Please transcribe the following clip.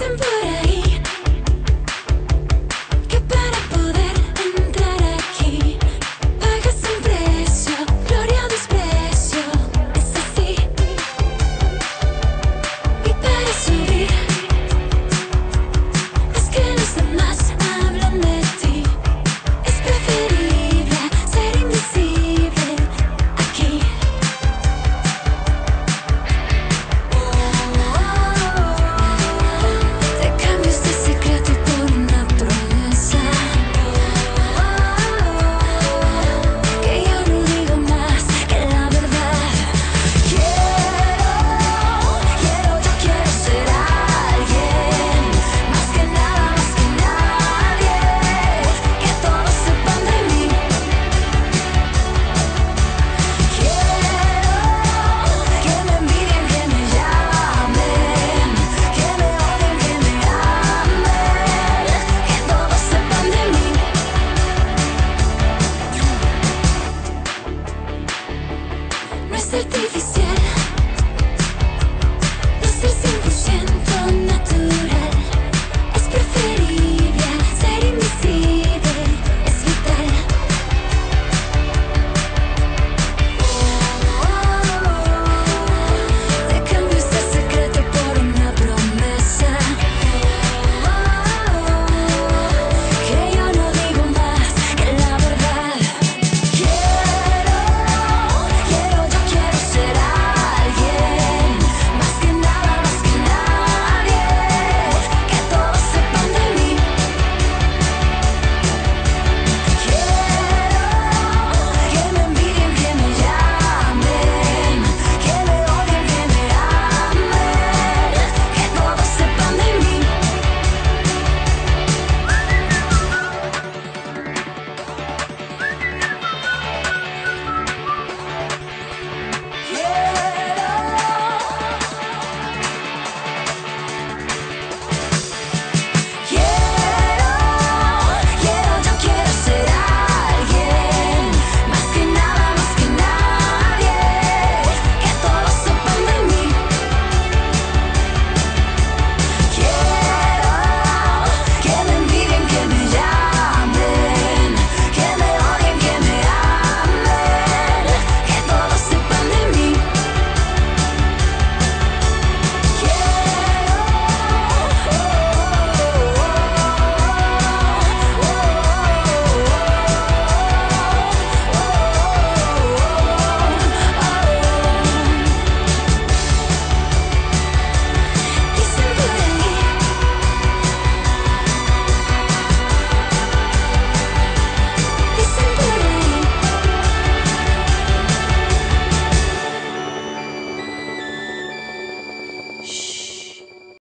Dicen por ahí Artificial, no el 100%.